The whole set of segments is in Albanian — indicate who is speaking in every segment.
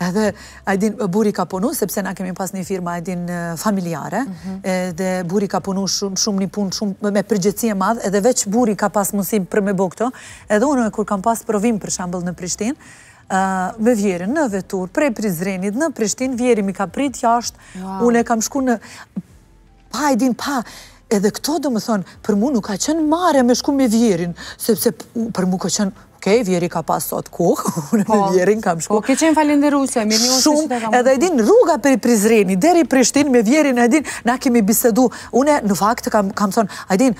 Speaker 1: Edhe a e din, burri ka punu, sepse na kemi pas një firma a e din familjare, mhm. edhe burri ka punu shumë një punë, shumë me përgjegjësi e madhë, edhe veç burri ka pas mundësi për me bo këto, edhe unë kur kam pas provim për shembull në Prishtin, me vjehrrin në vetur, prej Prizrenit, në Prishtin, vjehrri më ka prit jashtë, unë e kam shku në... Pa e din pa, edhe këto domethonë, për mu nuk ka qenë marre me shku me vjehrrin, sepse për mu ka qenë, ok, vjehrri ka pas sot kohë, unë me po, vjehrrin kam shku.
Speaker 2: Po, ke qenë falënderuse, mirënjohëse që të
Speaker 1: kam. Edhe e din rruga prej Prizreni, deri Prishtin me vjehrrin, e din, na kemi bisedu, une në fakt kam, kam thonë, a din,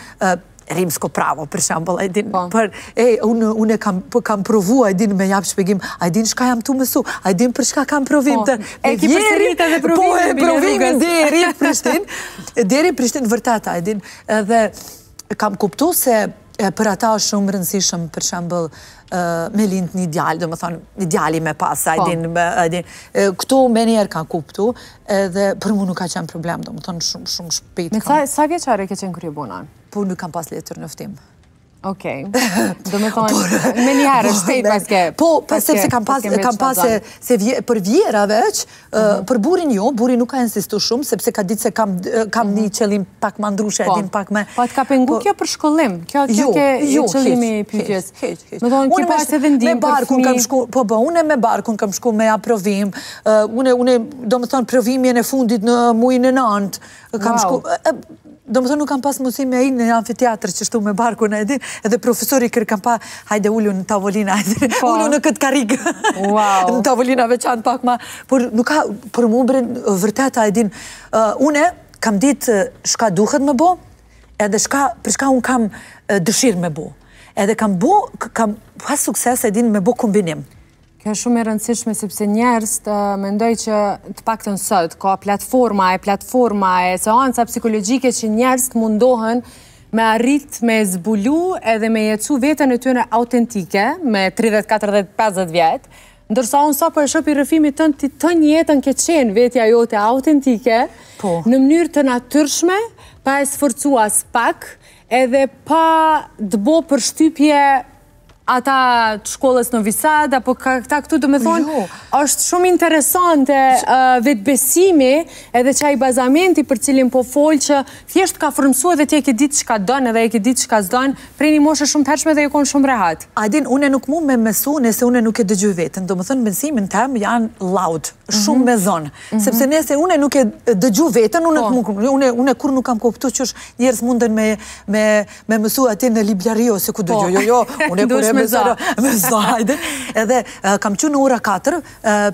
Speaker 1: Rimsko pravo, për shembull, a e din, po. për, e, unë, unë kam, po, kam provu, a e din me jap shpegim, a e din shka jam tu mësu, a e din për shka kam provim po. të,
Speaker 2: e ki përsërit edhe provimin,
Speaker 1: po, e provimin deri Prishtin, deri Prishtin vërtet, a e din, edhe kam kuptu se për ata është shumë rëndësishëm, për shembull, me lind një djalë, domethonë, një djali me pas, a din, a din, këtu menjëherë ka kuptu, edhe për mu nuk ka qenë problem, domethonë, shumë, shumë shpejt.
Speaker 2: Me caj, sa vjeçare ke qenë kur je bo nanë?
Speaker 1: Po nuk kam pas letërnjoftim.
Speaker 2: Okej, domethonë, menjëherë, shpejt paske.
Speaker 1: Po, pas se kam pas, kam pas, se për vjehrra veç, Për burrin jo, burri nuk ka insistu shumë, sepse ka ditë se kam mhm. një qëllim pak ma ndryshe,
Speaker 2: po.
Speaker 1: e din pak me...
Speaker 2: Po, a të ka pengu po. kjo për shkollim, kjo
Speaker 1: jo,
Speaker 2: ke
Speaker 1: jo,
Speaker 2: qëllimi i pyetjes. Domethonë, kjo pa se vendim për fmi...
Speaker 1: Po, po, une me barkun kam shku me dha provim, une, domethonë, provimin e fundit në mujin e nantë, Kam shku... Domethënë nuk kam pas mundësi me hi në amfiteatër qështu me barkun e din, edhe profesori kur më ka pa, hajde ulu në tavolina, hajde po. ulu në këtë karikë, në tavolina veçan pak ma, por nuk ka, për mu bre vërteta e din, une kam ditë shka duhet me bo, edhe shka, për shka unë kam dëshirë me bo, edhe kam bo, kam pas sukses e din me bo kombinim,
Speaker 2: Kjo është shumë e rëndësishme sepse njerëzit mendoj që të paktën sot ka platforma e platforma e seanca psikologjike që njerëzit mundohen me arrit me e zbulu edhe me e jetësu veten e tyre autentike me 30, 40, 50 vjet. Ndërsa unë sa po e shoh prej rrëfimit tënd ti tonë jetën ke qenë vetja jote autentike po. në mënyrë të natyrshme, pa e sforcu aspak, edhe pa të bo përshtypje ata të shkollës Novi Sad, apo këta këtu domethonë, jo. është shumë interesante vetëbesimi edhe qaj bazamenti për cilin po folë që thjesht ka formësu edhe ti e ke ditë çka don edhe e ke ditë çka s'don, prej një moshe shumë t'hershme dhe je konë shumë rehat.
Speaker 1: A din, une nuk mu me mesu nëse une nuk e dëgju veten, domethënë mësimin tem janë loud, shumë me zon. Mhm. Sepse nëse une nuk e dëgju vetën, une po. kur nuk kam koptu që njerëz munden me mësu aty në librari ose ku dëgju, po. jo, jo, une kur e mësara, me zahajde, edhe kam çu në ora 4,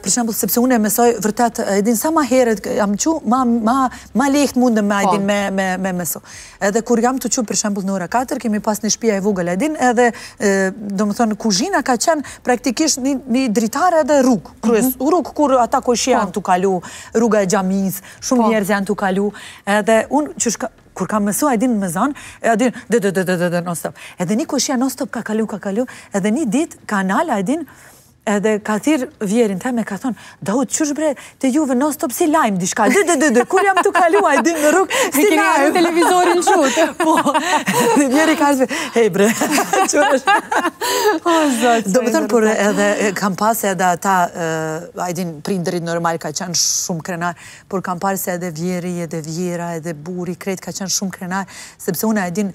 Speaker 1: për shembull, sepse une mësoj vërtet, a e din sa ma herët, jam çu, ma lehtë munden me a e din po. me mësu. Edhe kur jam tu çu për shembull në ora 4, kemi pas një shpia e vogël a e din, edhe domethënë kuzhina ka qenë praktikisht një një dritare edhe rrugë, kryes mhm. rrugë kur ata kojshia janë po. tu kalu, rruga e xhamis, shumë po. njerëz janë tu kalu, edhe un gjithçka, kur kam mësu a e din me zon, e din de de de de de non stop. Edhe një kojshia non stop ka kalu, ka kalu, edhe një ditë ka nal a e din Edhe ka thirr vjerin tem e ka thon, Daut qysh bre, te juve non stop si lajm diçka. Dy dy dy dy, kur jam tu kalu a e din në rrugë, si
Speaker 2: lajm televizorin çut.
Speaker 1: Po. Dhe vjeri ka thë, hey bre. Qysh.
Speaker 2: O
Speaker 1: zot. Domethon por edhe kam pas edhe ata, a e din prindërit normal ka qen shumë krenar, por kam pa se edhe vjeri edhe vjera edhe burri krejt ka qen shumë krenar, sepse unë e din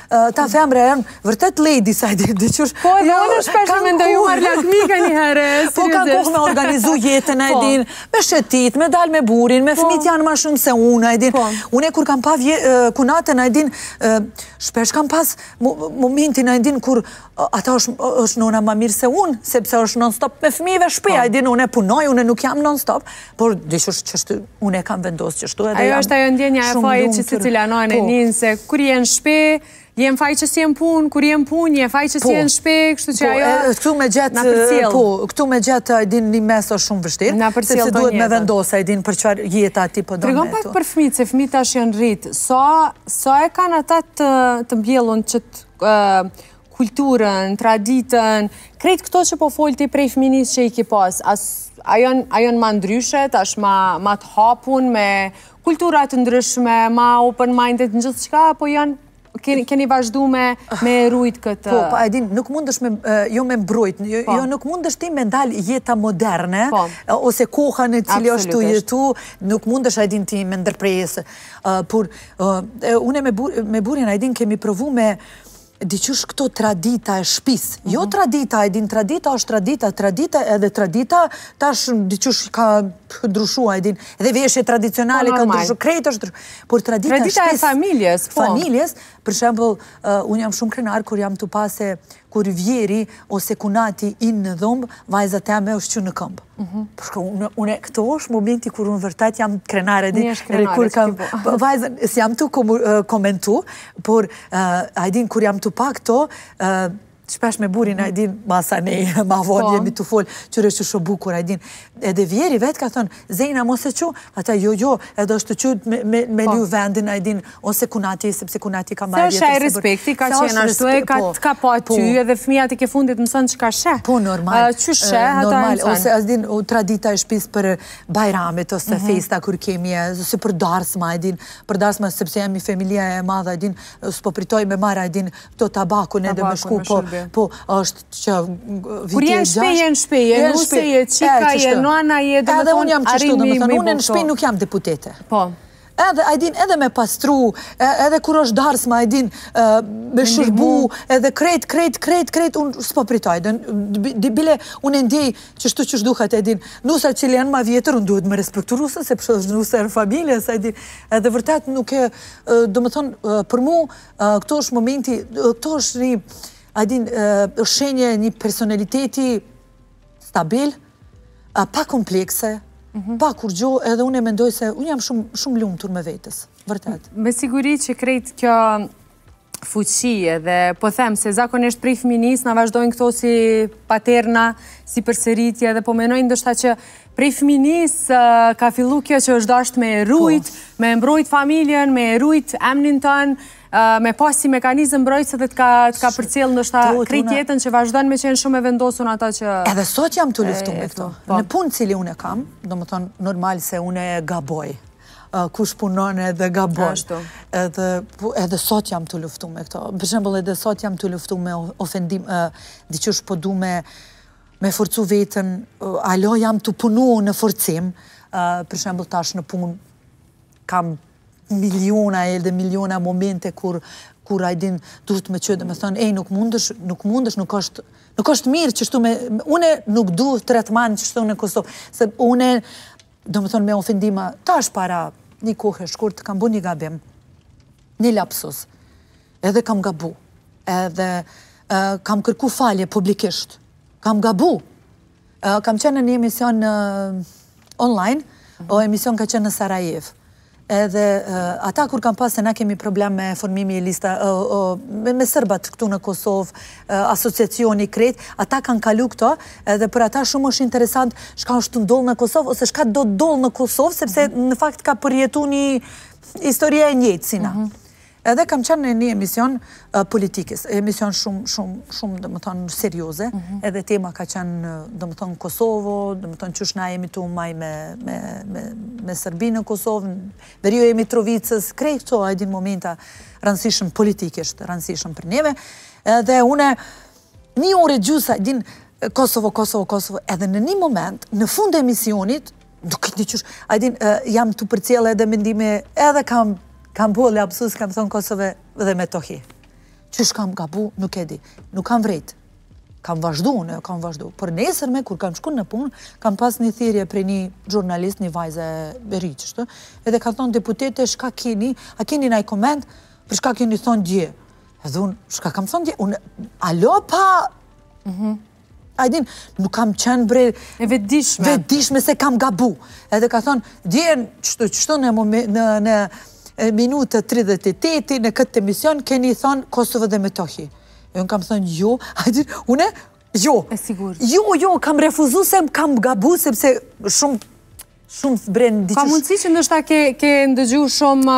Speaker 1: Ta femra janë vërtet ladies, a e din, dhe qysh...
Speaker 2: Po, edhe unë shpesh, mendoj, ju marr lakmi kanjëherë, seriosisht.
Speaker 1: Po, kanë kohë me organizu jetën, e po. din, me shetit, me dal me burrin, me po. fmit janë ma shumë se unë, e din. Po. Une, kur kam pa kunatën, e din, shpesh kam pas momentin, e din, kur Ata është nëna ma mirë se unë, sepse është non-stop me fëmijëve shpia, e din unë e punoj, unë nuk jam non-stop, por diqysh është qështu, unë e kam vendosë qështu edhe
Speaker 2: jam shumë lumë. Ajo është ajo ndjenja e fajit që secila nënë e po. ndjen, se kur je n'shpi, je n'faj që s'je n'punë, kur je n'punë, je n'faj që s' po. je n'shpi, kështu që po,
Speaker 1: ajo na përcjell. Po, këtu me gjetë, a e din një mes është shumë vështirë,
Speaker 2: na përcjell
Speaker 1: tan
Speaker 2: jetën.
Speaker 1: Se si duhet me vendosë, a e din për çfarë jeta ti po do me të.
Speaker 2: Për fëmijë, se fëmijë tash janë rritë, sa e kanë ata të mbjellun që të kulturën, traditën, krejt këto që po fol ti prej fminis që i ki pas, a janë ma ndryshe tash, ma të hapun me kultura të ndryshme, ma open minded në gjithçka, apo janë, keni vazhdu me e rujt këtë...
Speaker 1: Po, pa, e din, nuk mundesh ti me, jo me mbrojt, jo,
Speaker 2: po.
Speaker 1: jo nuk mundesh ti me ndal jeta moderne,
Speaker 2: po.
Speaker 1: ose koha në cili është tu jetu, nuk mundesh e din ti me ndërpre ose, por Une me burrin a e din kemi provu me diqysh këto tradita e shpis. Jo
Speaker 2: mhm.
Speaker 1: tradita, e din tradita është tradita, tradita edhe tradita, tash diqysh ka ndryshua, e din, edhe veshje tradicionale
Speaker 2: po,
Speaker 1: ka ndryshu, krejt është ndryshu. Por tradita e shpis...
Speaker 2: Tradita e familjes, po.
Speaker 1: Familjes, për shembull, unë jam shumë krenar kur jam tu pa se Kur vjehrri ose kunati hin në dhomë, vajza teme është çu në këmbë. Mhm. Për çka, une, këto është momenti kur unë vërtet jam krenare.
Speaker 2: Një je krenare, që ti
Speaker 1: po. Vajza, s'jam tu komentu, por, a e din, kur jam tu pa këto, shpesh me burrin, a e din, masanej, ma vonë,
Speaker 2: po.
Speaker 1: jemi tu folë, qyre është çu sa bukur, a e din. Edhe vjehrri vetë ka thënë, Zejna mos e ço atë jo jo edhe është tu u çu me liru vendin a e din ose kunati sepse kunati ka
Speaker 2: ma
Speaker 1: i vjetër se
Speaker 2: është ai respekti ka qenë ashtu e ka po, të ka pa po. ty edhe fëmija tek e fundit mëson çka sheh
Speaker 1: po normal
Speaker 2: që sheh
Speaker 1: normal ose a e din tradita e shpis për bajramet ose
Speaker 2: mhm.
Speaker 1: festa kur kemi e ose për dars ma e din për dars ma sepse jemi familja e madha e din s'po përtoj me marrë a e din to tabakun edhe me shku po, po është që
Speaker 2: Kur je n'shpi, je n'shpi, je nuse, je çika, je nana, je dhe
Speaker 1: Edhe unë jam qështu,
Speaker 2: domethënë,
Speaker 1: unë në shpi nuk jam deputete.
Speaker 2: Po.
Speaker 1: Edhe, a din, edhe me pastru, edhe kur është darsma, a din, me shërbu, edhe krejt, krejt, krejt, krejt, unë s'po përtoj. Dhe bile, unë e ndjej, qështu qështu duhet, a din, nusa cilë janë ma vjetër, unë duhet me respektu nusën, se përshë është nusa e re në familje, a din, edhe vërtet nuk e, domethënë, për mu, këto është momenti, këto është një, A din, është shenjë e një personaliteti stabil, pa komplekse, mhm. pa kurgjo, edhe unë e mendoj se unë jam shumë lumtur me veten, vërtet.
Speaker 2: Me siguri që krejt kjo fuqi edhe po them se zakonisht prej fëminis na vazhdojnë këto si paterna, si përsëritje dhe po menoj ndoshta që prej fëminis ka fillu kjo që është dasht me e rujt, po. me e mbrojt familjen, me e rujt emnin tonë, me pas si mekanizëm mbrojtës dhe të ka, të ka përcjell ndoshta krejt jetën që vazhdon me qenë shumë e vendosun ata që...
Speaker 1: Edhe sot jam tu luftu me këto.
Speaker 2: Po.
Speaker 1: Në punë cilën unë e kam, domethonë normal se unë gaboj, kush punon edhe gabon. Edhe, edhe sot jam tu luftu me këto. Për shembull edhe sot jam tu luftu me ofendim, diqysh po du me, me forcu veten, ala jam tu punu në forcim, për shembull tash në punë, kam miliona edhe miliona momente kur kur a e din duhet me u çu, me thonë, ej, nuk mundesh, nuk mundesh, nuk është, nuk është mirë qështu me, une nuk du tretman qështu në Kosovë, se une, domethonë, me ofendima, tash para një kohe shkurt, kam bo një gabim, një lapsus, edhe kam gabu, edhe kam kërku falje publikisht, kam gabu, Kam qenë në një emision online, o emision ka qenë në Sarajevë. Edhe ata kur kam pas se na kemi problem me formimi i lista, me serbët këtu në Kosovë, asociacioni krejt, ata kanë kalu këto, edhe për ata shumë është interesant çka është tu ndodh në Kosovë, ose çka do të ndodhë në Kosovë, sepse në fakt ka përjetu një histori e njëjtë si na. Edhe kam qenë në një emision politik, emision shumë, shumë, shumë, domethënë, serioze, mhm. edhe tema ka qenë, domethënë, Kosovo, domethënë, qysh na jemi tu u marrë me, me, me, me Serbi në Kosovë, veriu i Mitrovicës, krejt këto, a e din momente, rëndësishëm politikisht, rëndësishëm për neve, edhe une, një orë e gjysë, a e din, Kosovo, Kosovo, Kosovo, edhe në një moment, në fund e emisionit, Nuk e di qysh. A din, jam tu përcjellë edhe mendimi, edhe kam kam bo lapsus, kam thonë Kosovë dhe Metohi. Qysh kam gabu, nuk e di. Nuk kam vrejt. Kam vazhdu, unë kam vazhdu. Por nesërmen, kur kam shku në punë, kam pas një thirrje prej një zhurnalist, një vajze e re kështu, edhe ka thonë deputete, çka keni, a keni naj koment, për çka keni thonë dje. Edhe unë, çka kam thonë dje, unë, alo pa, mhm. A e din, nuk kam qenë bre...
Speaker 2: E vetëdijshme.
Speaker 1: Vetëdijshme se kam gabu. Edhe ka thonë, dje në, kështu, kështu në, në, në minutën 38 në këtë emision, keni thonë Kosovë dhe Metohi. E unë kam thonë, jo, a e din, une, jo.
Speaker 2: E sigurt.
Speaker 1: Jo, jo, kam refuzu se kam gabu, sepse shumë, shumë së brenë.
Speaker 2: Ka mundësi që ndoshta e ke, ke ndëgju shumë...